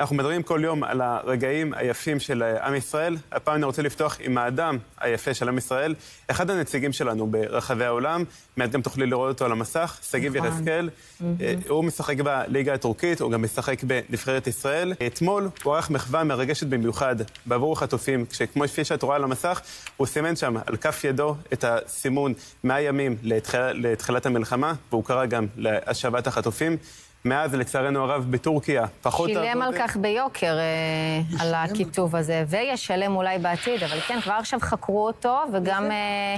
אנחנו מדברים כל יום על הרגעים היפים של עם ישראל. הפעם אני רוצה לפתוח עם האדם היפה של עם ישראל, אחד הנציגים שלנו ברחבי העולם, מיד גם תוכלי לראות אותו על המסך, שגיב נכון. יחזקאל. אה, הוא משחק בליגה הטורקית, הוא גם משחק בנבחרת ישראל. אתמול הוא ערך מחווה מרגשת במיוחד בעבור החטופים, כשכמו כפי שאת רואה על המסך, הוא סימן שם על כף ידו את הסימון 100 ימים לתחיל- לתחילת המלחמה, והוא קרא גם להשבת החטופים. מאז, לצערנו הרב, בטורקיה פחות... שילם על. כך ביוקר, אה, על הכיתוב הזה, וישלם אולי בעתיד, אבל כן, כבר עכשיו חקרו אותו, וגם אה,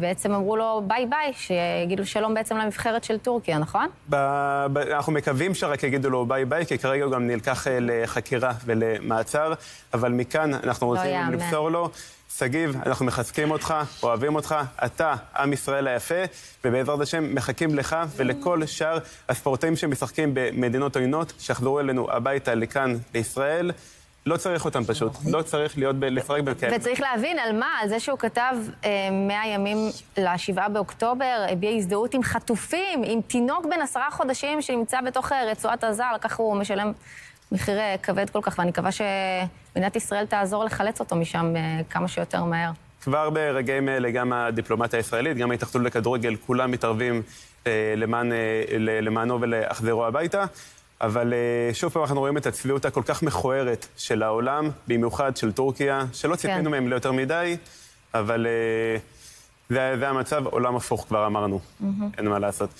בעצם אמרו לו ביי ביי, שיגידו שלום בעצם לנבחרת של טורקיה, נכון? ב- ב- אנחנו מקווים שרק יגידו לו ביי ביי, כי כרגע הוא גם נלקח אה, לחקירה ולמעצר, אבל מכאן אנחנו רוצים יאמן. למסור לו, שגיב, אנחנו מחזקים אותך, אוהבים אותך, אתה עם ישראל היפה, ובעזרת השם מחכים לך ולכל שאר הספורטאים שמשחקים במדינות עוינות, שיחזרו אלינו הביתה לכאן, לישראל. לא צריך אותם פשוט, לא צריך להיות לשחק בכאלה. וצריך להבין על מה, על זה שהוא כתב אה, 100 ימים ל-7 באוקטובר, הביע הזדהות עם חטופים, עם תינוק בן עשרה חודשים שנמצא בתוך אה, רצועת עזה, על כך הוא משלם מחיר אה, כבד כל כך, ואני מקווה שמדינת ישראל תעזור לחלץ אותו משם אה, כמה שיותר מהר. כבר ברגעים אלה גם הדיפלומטיה הישראלית, גם ההתאחדות לכדורגל, כולם מתערבים אה, למען, אה, למענו ולהחזרו הביתה. אבל אה, שוב פעם אנחנו רואים את הצביעות הכל כך מכוערת של העולם, במיוחד של טורקיה, שלא ציפינו מהם ליותר מדי, אבל אה, זה, זה המצב, עולם הפוך כבר אמרנו, אין מה לעשות.